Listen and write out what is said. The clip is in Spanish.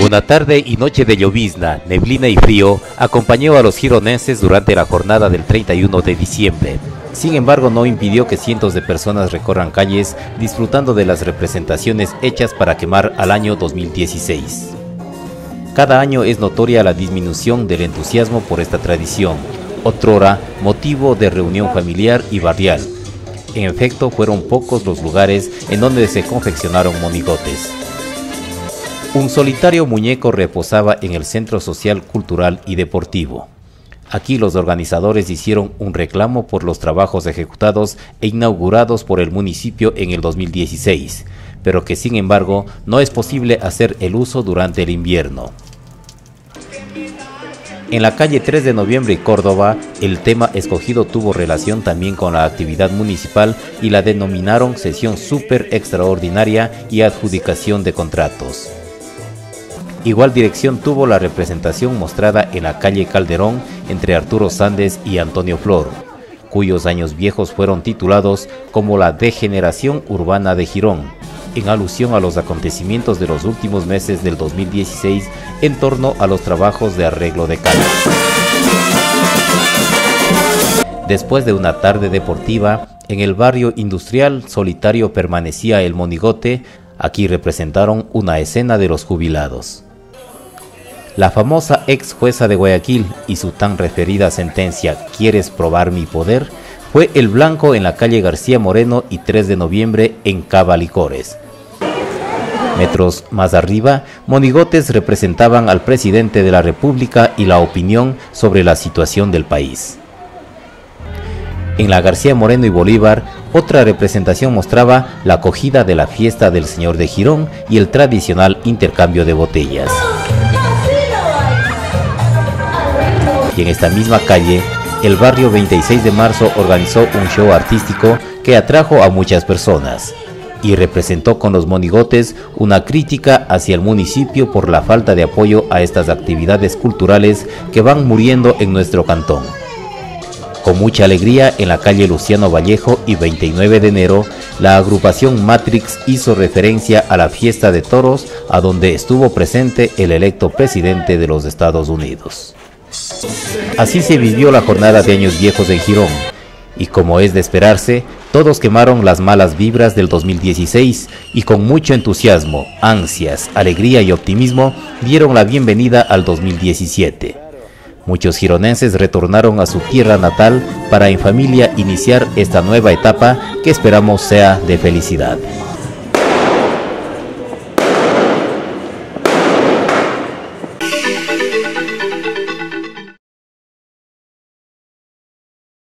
Una tarde y noche de llovizna, neblina y frío acompañó a los gironenses durante la jornada del 31 de diciembre. Sin embargo, no impidió que cientos de personas recorran calles disfrutando de las representaciones hechas para quemar al año 2016. Cada año es notoria la disminución del entusiasmo por esta tradición, otrora motivo de reunión familiar y barrial. En efecto, fueron pocos los lugares en donde se confeccionaron monigotes. Un solitario muñeco reposaba en el Centro Social, Cultural y Deportivo. Aquí los organizadores hicieron un reclamo por los trabajos ejecutados e inaugurados por el municipio en el 2016, pero que sin embargo no es posible hacer el uso durante el invierno. En la calle 3 de noviembre y Córdoba, el tema escogido tuvo relación también con la actividad municipal y la denominaron sesión súper extraordinaria y adjudicación de contratos. Igual dirección tuvo la representación mostrada en la calle Calderón entre Arturo Sández y Antonio Flor, cuyos años viejos fueron titulados como la degeneración urbana de Girón, en alusión a los acontecimientos de los últimos meses del 2016 en torno a los trabajos de arreglo de calles. Después de una tarde deportiva, en el barrio industrial solitario permanecía el monigote, aquí representaron una escena de los jubilados. La famosa ex jueza de Guayaquil y su tan referida sentencia ¿Quieres probar mi poder? fue el blanco en la calle García Moreno y 3 de noviembre en Cavalicores. Metros más arriba, monigotes representaban al presidente de la República y la opinión sobre la situación del país. En la García Moreno y Bolívar, otra representación mostraba la acogida de la fiesta del Señor de Girón y el tradicional intercambio de botellas. Y en esta misma calle, el barrio 26 de marzo organizó un show artístico que atrajo a muchas personas y representó con los monigotes una crítica hacia el municipio por la falta de apoyo a estas actividades culturales que van muriendo en nuestro cantón. Con mucha alegría en la calle Luciano Vallejo y 29 de enero, la agrupación Matrix hizo referencia a la fiesta de toros a donde estuvo presente el electo presidente de los Estados Unidos. Así se vivió la jornada de años viejos en Girón, y como es de esperarse, todos quemaron las malas vibras del 2016 y con mucho entusiasmo, ansias, alegría y optimismo dieron la bienvenida al 2017. Muchos gironenses retornaron a su tierra natal para en familia iniciar esta nueva etapa que esperamos sea de felicidad.